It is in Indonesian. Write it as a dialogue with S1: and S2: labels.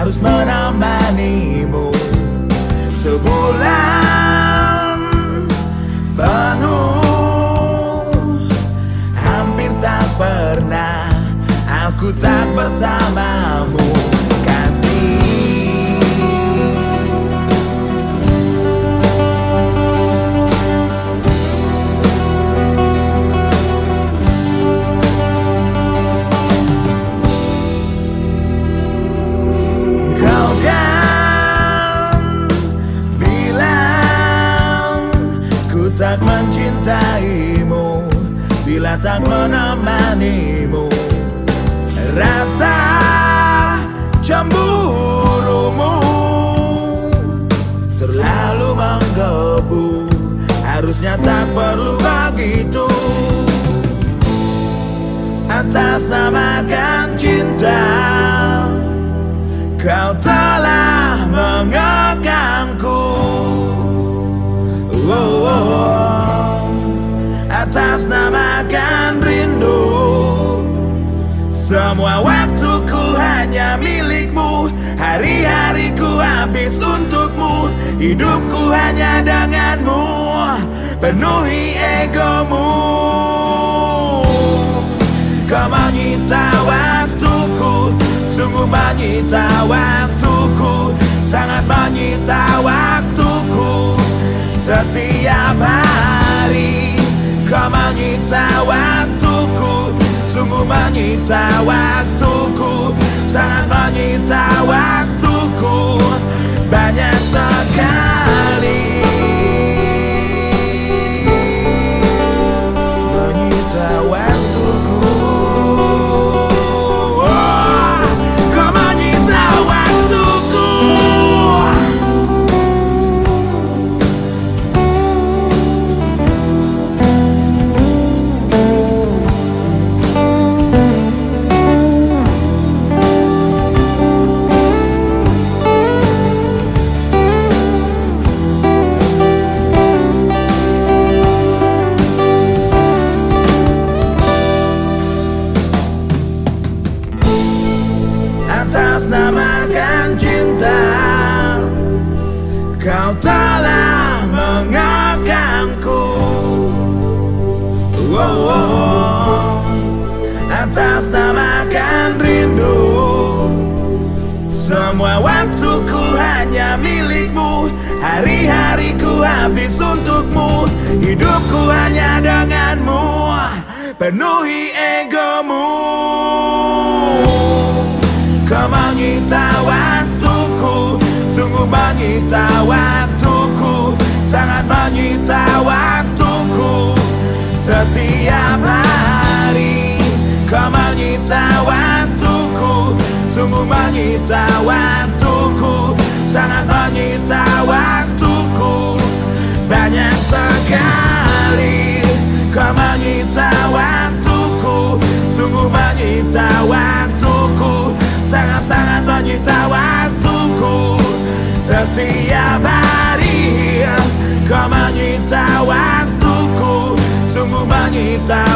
S1: harus so Sebulan tak mencintaimu. Bila tak menemanimu Rasa cemburumu Terlalu menggebu. Harusnya tak perlu begitu. Atas nama kan cinta Kau telah mengekangku Atas namakan rindu. Semua waktuku hanya milikmu. Hari-hariku habis untukmu. Hidupku hanya denganmu. Penuhi egomu. Kau menyita waktuku. Sungguh menyita waktuku. Sangat menyita waktuku. Setiap hari Kau menyita waktuku. Sungguh menyita waktuku. Sangat menyita waktuku Semua waktuku hanya milikmu. Hari-hariku habis untukmu. Hidupku hanya denganmu. Penuhi egomu. Kau menyita waktuku. Sungguh menyita waktuku. Sangat menyita waktuku. Setiap hari Kau menyita waktuku. Sungguh menyita waktuku Sungguh